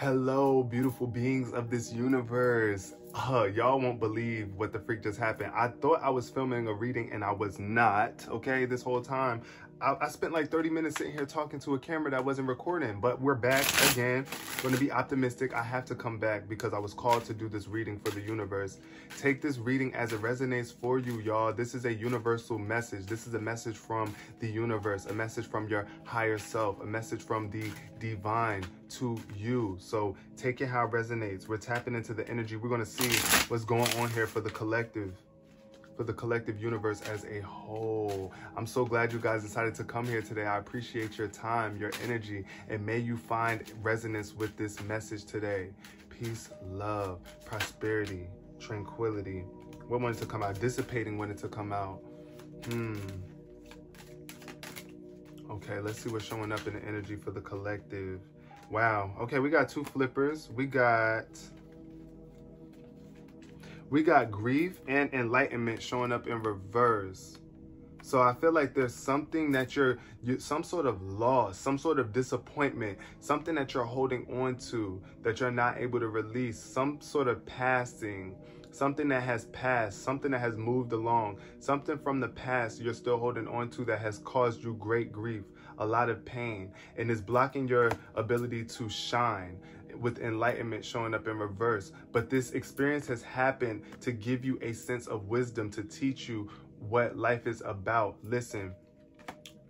Hello, beautiful beings of this universe. Uh, y'all won't believe what the freak just happened. I thought I was filming a reading and I was not, okay, this whole time. I, I, spent like 30 minutes sitting here talking to a camera that wasn't recording, but we're back again. Going to be optimistic. I have to come back because I was called to do this reading for the universe. Take this reading as it resonates for you, y'all. This is a universal message. This is a message from the universe, a message from your higher self, a message from the divine to you. So take it how it resonates. We're tapping into the energy. We're going to see what's going on here for the collective for the collective universe as a whole. I'm so glad you guys decided to come here today. I appreciate your time, your energy, and may you find resonance with this message today. Peace, love, prosperity, tranquility. What wanted to come out? Dissipating wanted to come out. Hmm. Okay, let's see what's showing up in the energy for the collective. Wow. Okay, we got two flippers. We got we got grief and enlightenment showing up in reverse. So I feel like there's something that you're, you, some sort of loss, some sort of disappointment, something that you're holding on to that you're not able to release, some sort of passing, something that has passed, something that has moved along, something from the past you're still holding on to that has caused you great grief, a lot of pain, and is blocking your ability to shine with enlightenment showing up in reverse. But this experience has happened to give you a sense of wisdom, to teach you what life is about. Listen,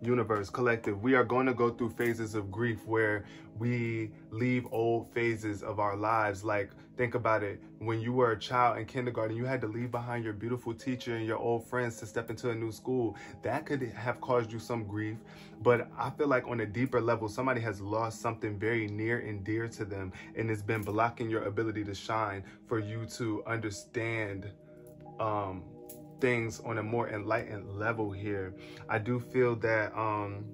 universe, collective, we are going to go through phases of grief where we leave old phases of our lives. Like, think about it. When you were a child in kindergarten, you had to leave behind your beautiful teacher and your old friends to step into a new school. That could have caused you some grief. But I feel like on a deeper level, somebody has lost something very near and dear to them, and it's been blocking your ability to shine for you to understand. Um, things on a more enlightened level here. I do feel that um,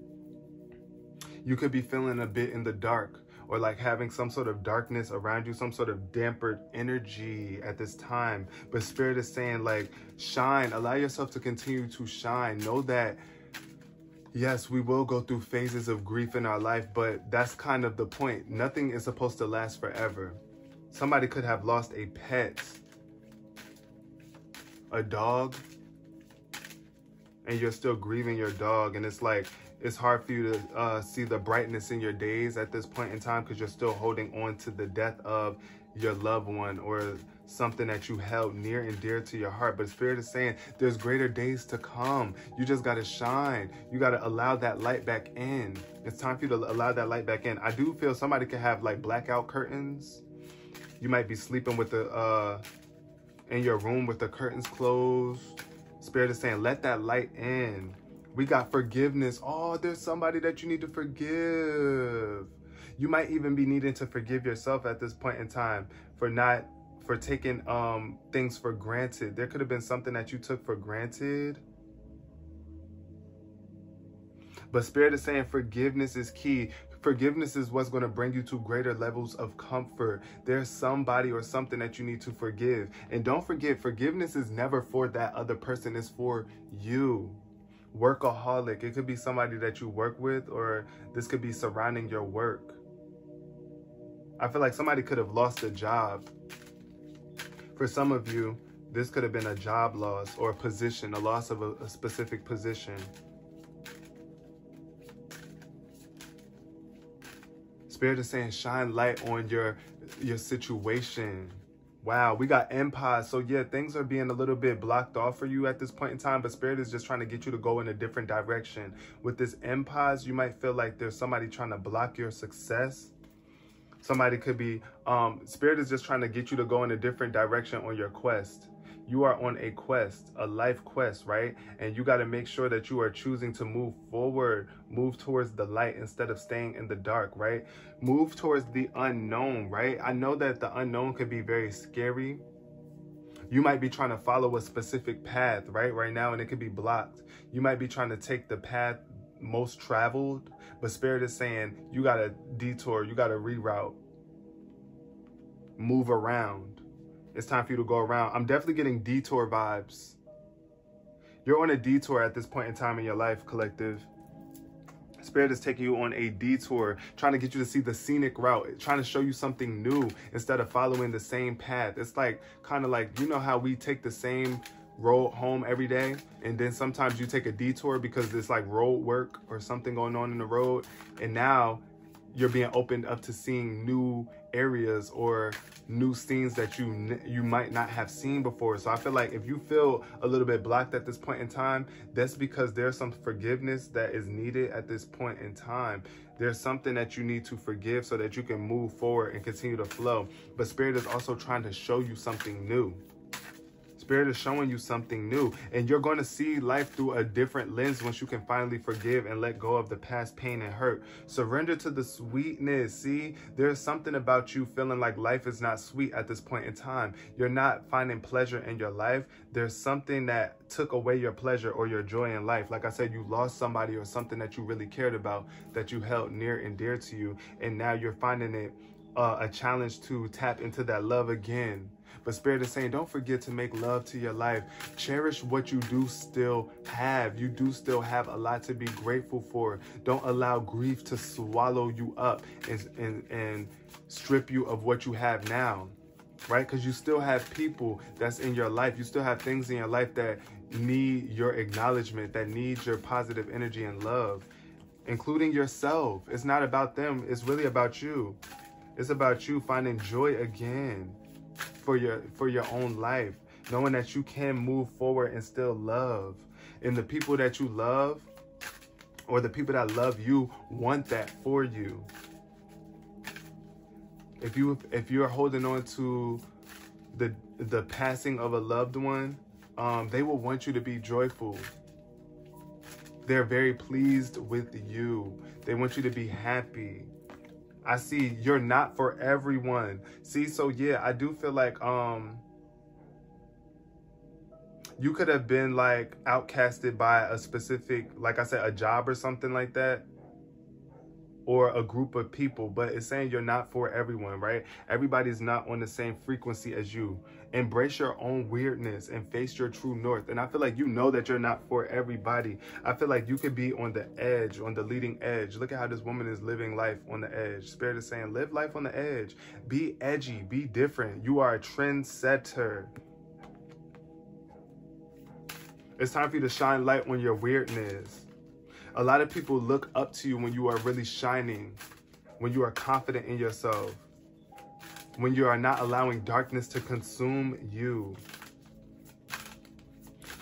you could be feeling a bit in the dark or like having some sort of darkness around you, some sort of dampered energy at this time. But Spirit is saying, like, shine, allow yourself to continue to shine. Know that, yes, we will go through phases of grief in our life, but that's kind of the point. Nothing is supposed to last forever. Somebody could have lost a pet a dog and you're still grieving your dog and it's like it's hard for you to uh, see the brightness in your days at this point in time because you're still holding on to the death of your loved one or something that you held near and dear to your heart. But Spirit is saying there's greater days to come. You just got to shine. You got to allow that light back in. It's time for you to allow that light back in. I do feel somebody could have like blackout curtains. You might be sleeping with the uh, in your room with the curtains closed. Spirit is saying, let that light in. We got forgiveness. Oh, there's somebody that you need to forgive. You might even be needing to forgive yourself at this point in time for not for taking um things for granted. There could have been something that you took for granted. But Spirit is saying forgiveness is key. Forgiveness is what's going to bring you to greater levels of comfort. There's somebody or something that you need to forgive. And don't forget, forgiveness is never for that other person, it's for you. Workaholic. It could be somebody that you work with, or this could be surrounding your work. I feel like somebody could have lost a job. For some of you, this could have been a job loss or a position, a loss of a, a specific position. Spirit is saying shine light on your your situation. Wow, we got empire. So yeah, things are being a little bit blocked off for you at this point in time, but spirit is just trying to get you to go in a different direction. With this empires, you might feel like there's somebody trying to block your success. Somebody could be, um, spirit is just trying to get you to go in a different direction on your quest you are on a quest, a life quest, right? And you got to make sure that you are choosing to move forward, move towards the light instead of staying in the dark, right? Move towards the unknown, right? I know that the unknown could be very scary. You might be trying to follow a specific path, right? Right now, and it could be blocked. You might be trying to take the path most traveled, but Spirit is saying you got to detour, you got to reroute, move around it's time for you to go around. I'm definitely getting detour vibes. You're on a detour at this point in time in your life, collective. Spirit is taking you on a detour, trying to get you to see the scenic route, trying to show you something new instead of following the same path. It's like kind of like, you know how we take the same road home every day and then sometimes you take a detour because there's like road work or something going on in the road and now you're being opened up to seeing new areas or new scenes that you you might not have seen before. So I feel like if you feel a little bit blocked at this point in time, that's because there's some forgiveness that is needed at this point in time. There's something that you need to forgive so that you can move forward and continue to flow. But Spirit is also trying to show you something new. Spirit is showing you something new. And you're going to see life through a different lens once you can finally forgive and let go of the past pain and hurt. Surrender to the sweetness. See, there's something about you feeling like life is not sweet at this point in time. You're not finding pleasure in your life. There's something that took away your pleasure or your joy in life. Like I said, you lost somebody or something that you really cared about that you held near and dear to you. And now you're finding it uh, a challenge to tap into that love again but Spirit is saying, don't forget to make love to your life. Cherish what you do still have. You do still have a lot to be grateful for. Don't allow grief to swallow you up and, and, and strip you of what you have now right? Because you still have people that's in your life. You still have things in your life that need your acknowledgement, that need your positive energy and love, including yourself. It's not about them, it's really about you. It's about you finding joy again for your for your own life knowing that you can move forward and still love. And the people that you love or the people that love you want that for you. If you if you're holding on to the the passing of a loved one um, they will want you to be joyful. They're very pleased with you. They want you to be happy I see you're not for everyone. See, so yeah, I do feel like um you could have been like outcasted by a specific, like I said, a job or something like that or a group of people, but it's saying you're not for everyone, right? Everybody's not on the same frequency as you. Embrace your own weirdness and face your true north. And I feel like you know that you're not for everybody. I feel like you could be on the edge, on the leading edge. Look at how this woman is living life on the edge. Spirit is saying, live life on the edge. Be edgy, be different. You are a trendsetter. It's time for you to shine light on your weirdness. A lot of people look up to you when you are really shining, when you are confident in yourself, when you are not allowing darkness to consume you.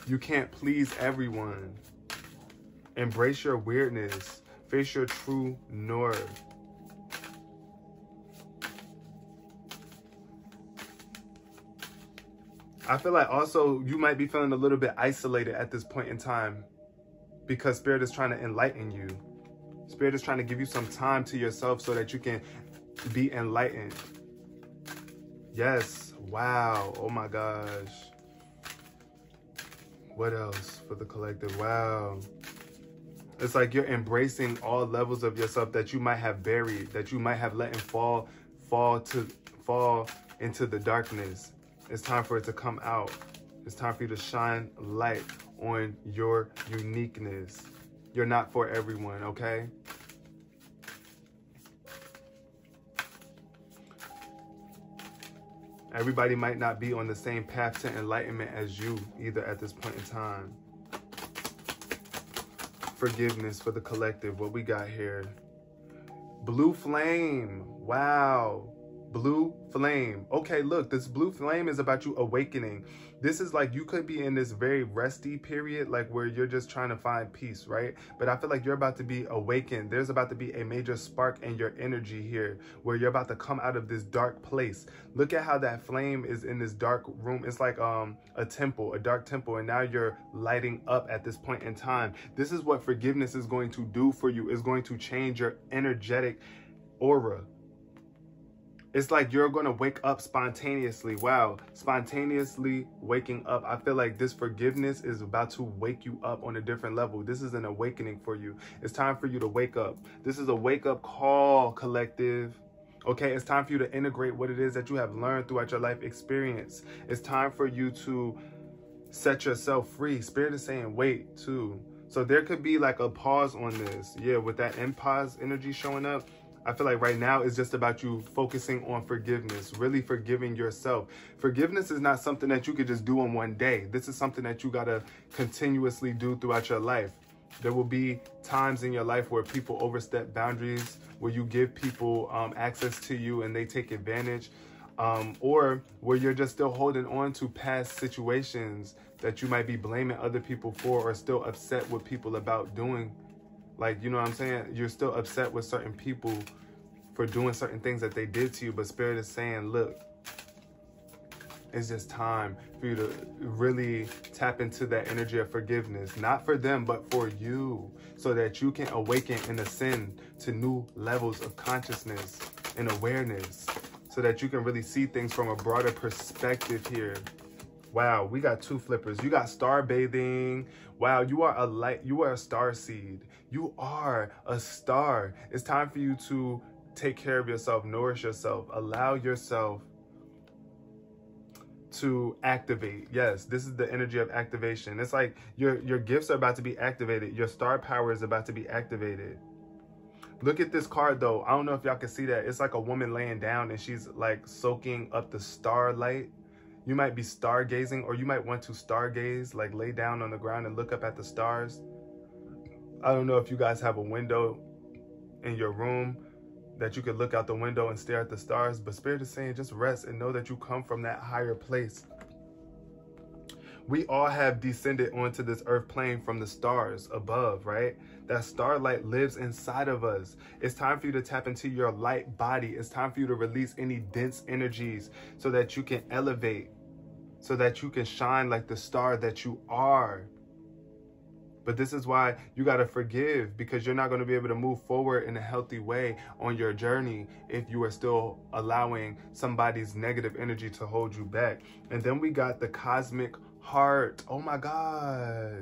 You can't please everyone. Embrace your weirdness. Face your true north. I feel like also you might be feeling a little bit isolated at this point in time because Spirit is trying to enlighten you. Spirit is trying to give you some time to yourself so that you can be enlightened. Yes. Wow. Oh my gosh. What else for the collective? Wow. It's like you're embracing all levels of yourself that you might have buried, that you might have let fall, fall to fall into the darkness. It's time for it to come out. It's time for you to shine light on your uniqueness. You're not for everyone, okay? Everybody might not be on the same path to enlightenment as you either at this point in time. Forgiveness for the collective, what we got here. Blue flame, wow. Blue flame. Okay, look, this blue flame is about you awakening. This is like you could be in this very resty period, like where you're just trying to find peace, right? But I feel like you're about to be awakened. There's about to be a major spark in your energy here where you're about to come out of this dark place. Look at how that flame is in this dark room. It's like um a temple, a dark temple, and now you're lighting up at this point in time. This is what forgiveness is going to do for you. Is going to change your energetic aura it's like you're going to wake up spontaneously. Wow, spontaneously waking up. I feel like this forgiveness is about to wake you up on a different level. This is an awakening for you. It's time for you to wake up. This is a wake up call, collective. Okay, it's time for you to integrate what it is that you have learned throughout your life experience. It's time for you to set yourself free. Spirit is saying, wait, too. So there could be like a pause on this. Yeah, with that end pause energy showing up, I feel like right now it's just about you focusing on forgiveness, really forgiving yourself. Forgiveness is not something that you could just do in one day. This is something that you got to continuously do throughout your life. There will be times in your life where people overstep boundaries, where you give people um, access to you and they take advantage, um, or where you're just still holding on to past situations that you might be blaming other people for or still upset with people about doing like, you know what I'm saying? You're still upset with certain people for doing certain things that they did to you, but Spirit is saying, look, it's just time for you to really tap into that energy of forgiveness, not for them, but for you, so that you can awaken and ascend to new levels of consciousness and awareness, so that you can really see things from a broader perspective here. Wow, we got two flippers. You got star bathing. Wow, you are a light, you are a star seed. You are a star. It's time for you to take care of yourself, nourish yourself, allow yourself to activate. Yes, this is the energy of activation. It's like your your gifts are about to be activated. Your star power is about to be activated. Look at this card though. I don't know if y'all can see that. It's like a woman laying down and she's like soaking up the starlight you might be stargazing or you might want to stargaze, like lay down on the ground and look up at the stars. I don't know if you guys have a window in your room that you could look out the window and stare at the stars, but Spirit is saying just rest and know that you come from that higher place. We all have descended onto this earth plane from the stars above, right? That starlight lives inside of us. It's time for you to tap into your light body. It's time for you to release any dense energies so that you can elevate, so that you can shine like the star that you are. But this is why you got to forgive because you're not going to be able to move forward in a healthy way on your journey if you are still allowing somebody's negative energy to hold you back. And then we got the cosmic heart. Oh my gosh.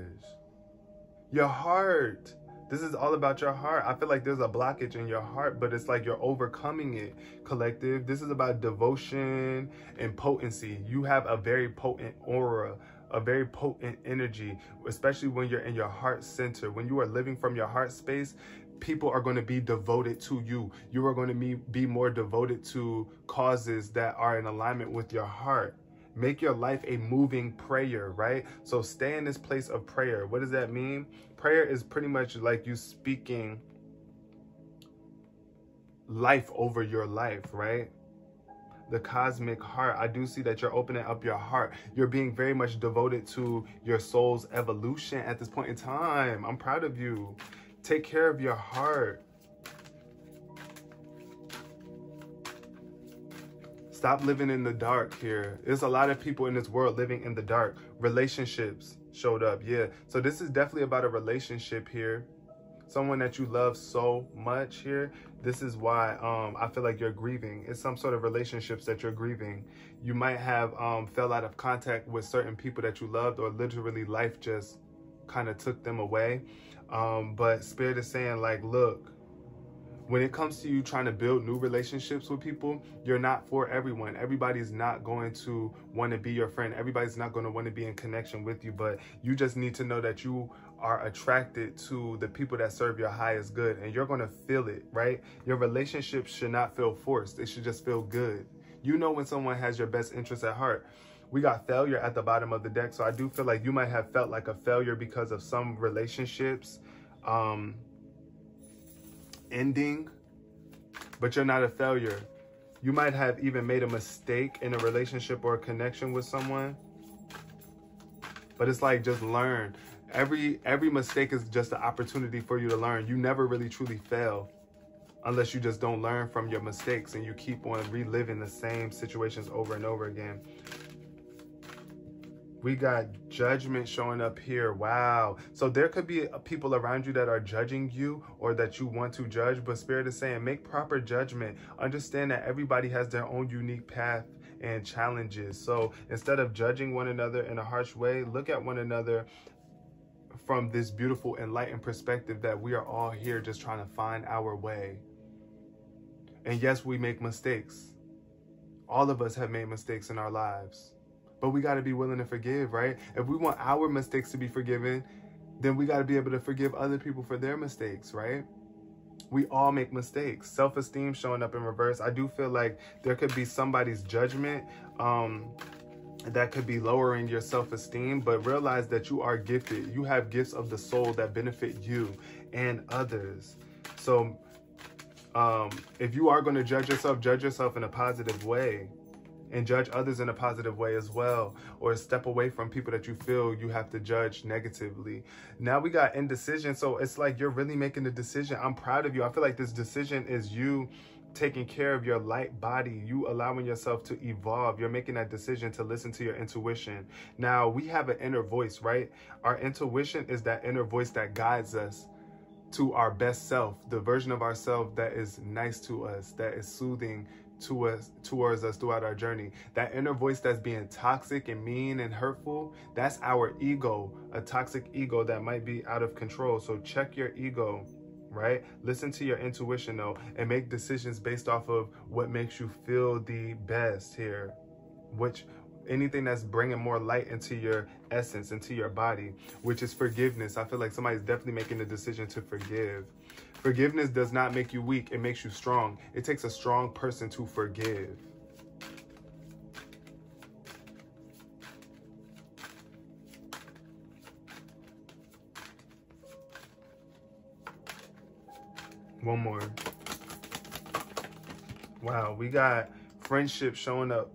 Your heart. This is all about your heart. I feel like there's a blockage in your heart, but it's like you're overcoming it, collective. This is about devotion and potency. You have a very potent aura, a very potent energy, especially when you're in your heart center. When you are living from your heart space, people are going to be devoted to you. You are going to be, be more devoted to causes that are in alignment with your heart. Make your life a moving prayer, right? So stay in this place of prayer. What does that mean? Prayer is pretty much like you speaking life over your life, right? the cosmic heart. I do see that you're opening up your heart. You're being very much devoted to your soul's evolution at this point in time. I'm proud of you. Take care of your heart. Stop living in the dark here. There's a lot of people in this world living in the dark. Relationships showed up, yeah. So this is definitely about a relationship here. Someone that you love so much here. This is why um, I feel like you're grieving. It's some sort of relationships that you're grieving. You might have um, fell out of contact with certain people that you loved or literally life just kind of took them away. Um, but Spirit is saying like, look, when it comes to you trying to build new relationships with people, you're not for everyone. Everybody's not going to want to be your friend. Everybody's not going to want to be in connection with you, but you just need to know that you are attracted to the people that serve your highest good and you're going to feel it, right? Your relationships should not feel forced. They should just feel good. You know when someone has your best interest at heart. We got failure at the bottom of the deck. So I do feel like you might have felt like a failure because of some relationships. Um, ending, but you're not a failure. You might have even made a mistake in a relationship or a connection with someone. But it's like just learn. Every every mistake is just an opportunity for you to learn. You never really truly fail unless you just don't learn from your mistakes and you keep on reliving the same situations over and over again. We got judgment showing up here. Wow. So there could be uh, people around you that are judging you or that you want to judge, but Spirit is saying make proper judgment. Understand that everybody has their own unique path and challenges. So instead of judging one another in a harsh way, look at one another from this beautiful enlightened perspective that we are all here just trying to find our way. And yes, we make mistakes. All of us have made mistakes in our lives. But we got to be willing to forgive, right? If we want our mistakes to be forgiven, then we got to be able to forgive other people for their mistakes, right? We all make mistakes. Self esteem showing up in reverse. I do feel like there could be somebody's judgment um, that could be lowering your self esteem, but realize that you are gifted. You have gifts of the soul that benefit you and others. So, um, if you are going to judge yourself, judge yourself in a positive way and judge others in a positive way as well or step away from people that you feel you have to judge negatively now we got indecision so it's like you're really making the decision i'm proud of you i feel like this decision is you taking care of your light body, you allowing yourself to evolve. You're making that decision to listen to your intuition. Now, we have an inner voice, right? Our intuition is that inner voice that guides us to our best self, the version of ourselves that is nice to us, that is soothing, to us towards us throughout our journey. That inner voice that's being toxic and mean and hurtful, that's our ego, a toxic ego that might be out of control. So check your ego, right? Listen to your intuition though and make decisions based off of what makes you feel the best here. Which anything that's bringing more light into your essence, into your body, which is forgiveness. I feel like somebody's definitely making the decision to forgive. Forgiveness does not make you weak, it makes you strong. It takes a strong person to forgive. One more. Wow, we got friendship showing up.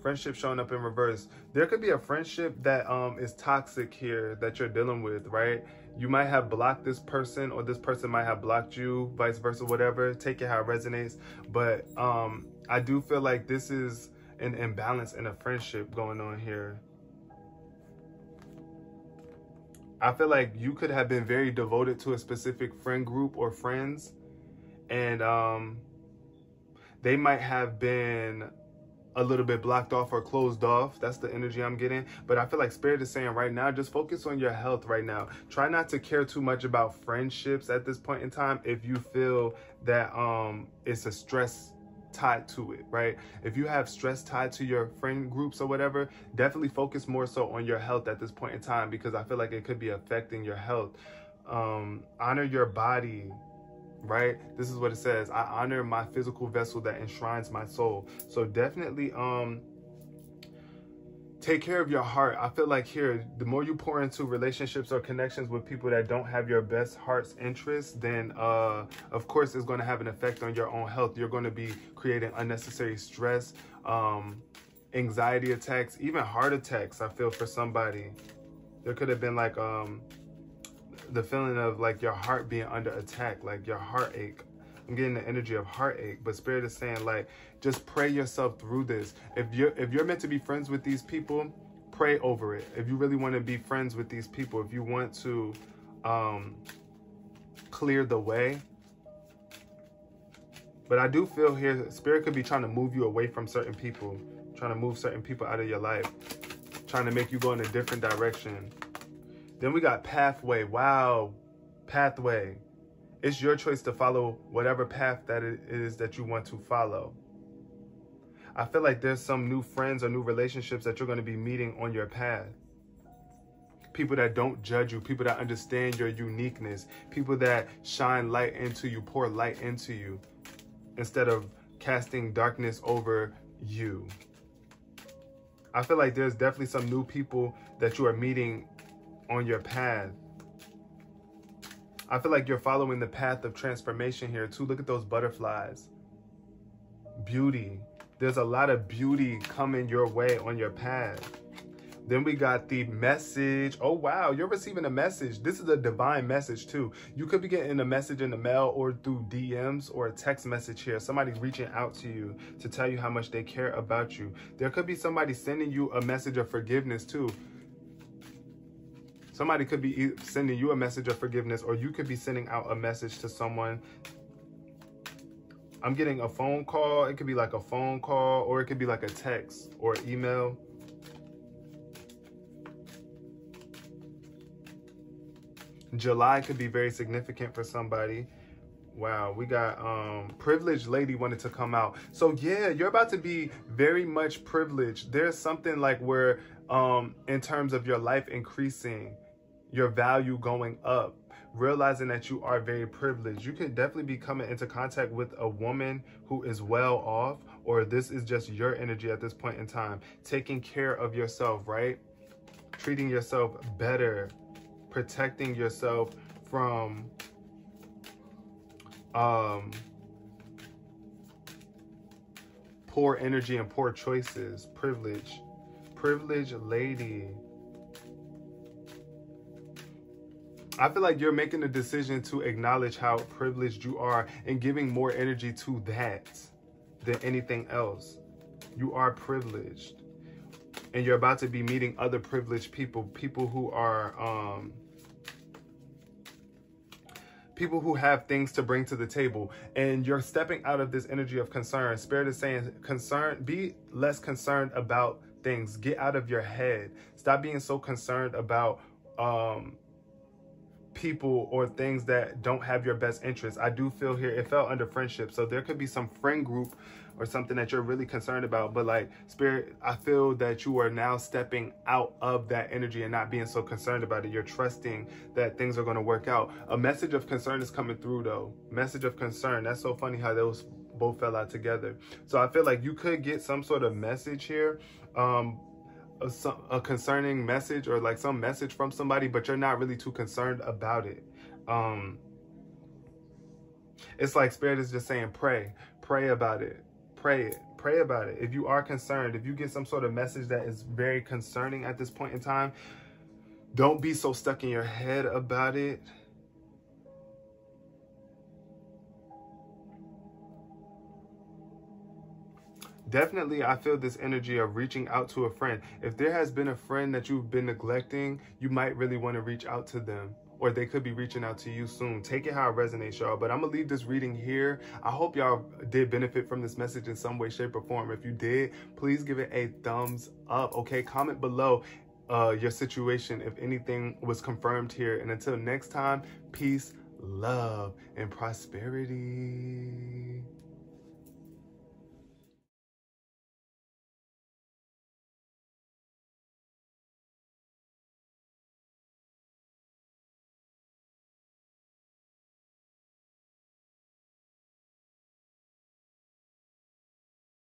Friendship showing up in reverse. There could be a friendship that um is toxic here that you're dealing with, right? You might have blocked this person or this person might have blocked you vice versa whatever. Take it how it resonates. But um i do feel like this is an imbalance in a friendship going on here. I feel like you could have been very devoted to a specific friend group or friends. And um they might have been a little bit blocked off or closed off. That's the energy I'm getting. But I feel like Spirit is saying right now, just focus on your health right now. Try not to care too much about friendships at this point in time if you feel that um it's a stress tied to it, right? If you have stress tied to your friend groups or whatever, definitely focus more so on your health at this point in time because I feel like it could be affecting your health. Um, honor your body, right? This is what it says. I honor my physical vessel that enshrines my soul. So definitely um take care of your heart. I feel like here, the more you pour into relationships or connections with people that don't have your best heart's interest then uh of course it's going to have an effect on your own health. You're going to be creating unnecessary stress, um anxiety attacks, even heart attacks, I feel for somebody. There could have been like um the feeling of like your heart being under attack, like your heartache. I'm getting the energy of heartache, but spirit is saying like just pray yourself through this. If you're if you're meant to be friends with these people, pray over it. If you really want to be friends with these people, if you want to um clear the way. But I do feel here spirit could be trying to move you away from certain people, trying to move certain people out of your life, trying to make you go in a different direction. Then we got pathway. Wow, pathway. It's your choice to follow whatever path that it is that you want to follow. I feel like there's some new friends or new relationships that you're going to be meeting on your path. People that don't judge you, people that understand your uniqueness, people that shine light into you, pour light into you, instead of casting darkness over you. I feel like there's definitely some new people that you are meeting on your path. I feel like you're following the path of transformation here too. Look at those butterflies. Beauty. There's a lot of beauty coming your way on your path. Then we got the message. Oh, wow. You're receiving a message. This is a divine message, too. You could be getting a message in the mail or through DMs or a text message here. Somebody's reaching out to you to tell you how much they care about you. There could be somebody sending you a message of forgiveness, too. Somebody could be sending you a message of forgiveness or you could be sending out a message to someone. I'm getting a phone call. It could be like a phone call or it could be like a text or email. July could be very significant for somebody. Wow, we got um privileged lady wanted to come out. So yeah, you're about to be very much privileged. There's something like where um in terms of your life increasing your value going up realizing that you are very privileged. You can definitely be coming into contact with a woman who is well off, or this is just your energy at this point in time. Taking care of yourself, right? Treating yourself better, protecting yourself from um poor energy and poor choices, privilege, privilege lady. I feel like you're making a decision to acknowledge how privileged you are and giving more energy to that than anything else. You are privileged. And you're about to be meeting other privileged people, people who are um people who have things to bring to the table and you're stepping out of this energy of concern spirit is saying concern be less concerned about things get out of your head stop being so concerned about um people or things that don't have your best interest. I do feel here it fell under friendship. So there could be some friend group or something that you're really concerned about. But like spirit, I feel that you are now stepping out of that energy and not being so concerned about it. You're trusting that things are going to work out. A message of concern is coming through though. Message of concern. That's so funny how those both fell out together. So I feel like you could get some sort of message here. Um, a, a, concerning message or like some message from somebody, but you're not really too concerned about it. Um, it's like spirit is just saying, pray, pray about it, pray it, pray about it. If you are concerned, if you get some sort of message that is very concerning at this point in time, don't be so stuck in your head about it. Definitely I feel this energy of reaching out to a friend. If there has been a friend that you've been neglecting, you might really want to reach out to them or they could be reaching out to you soon. Take it how it resonates, y'all. But I'm gonna leave this reading here. I hope y'all did benefit from this message in some way, shape, or form. If you did, please give it a thumbs up. Okay, comment below uh, your situation if anything was confirmed here. And until next time, peace, love, and prosperity.